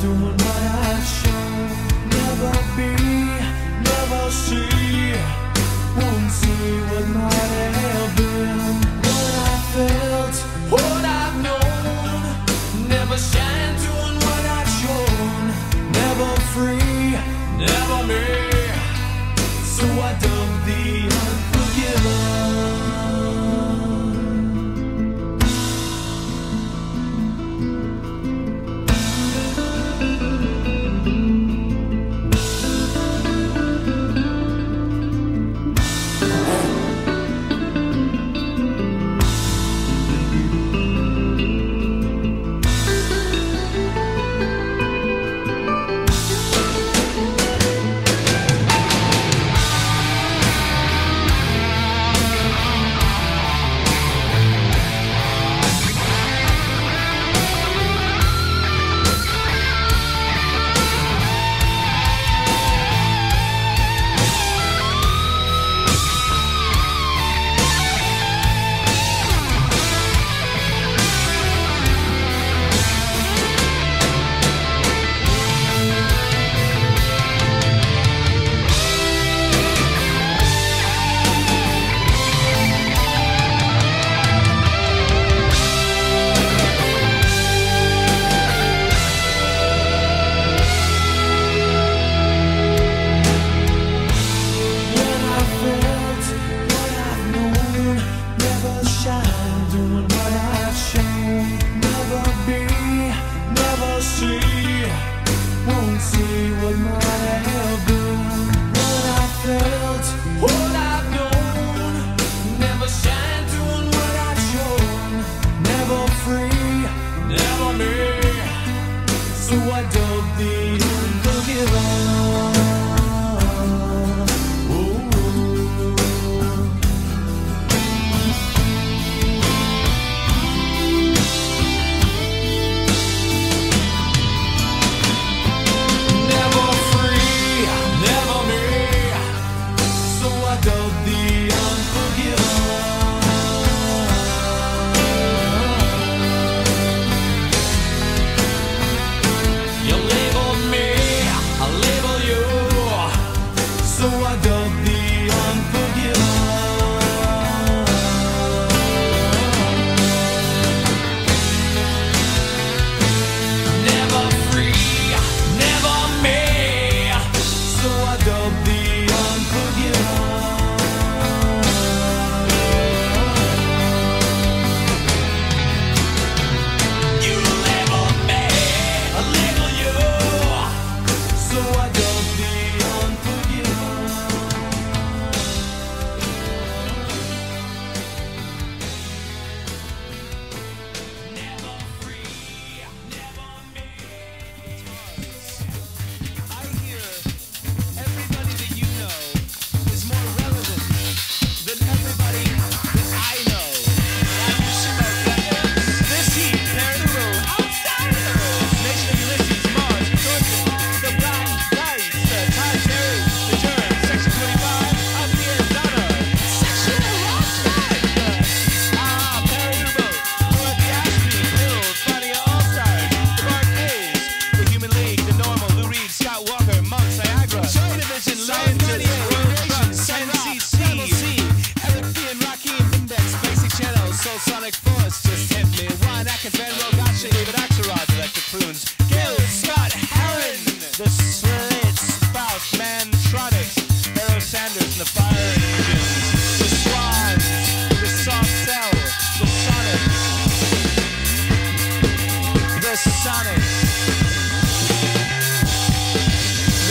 doing what I never be, never see. Won't see what might have been, what I felt, what I've known. Never shine doing what I've shown, never free, never me. So I don't.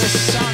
the sun.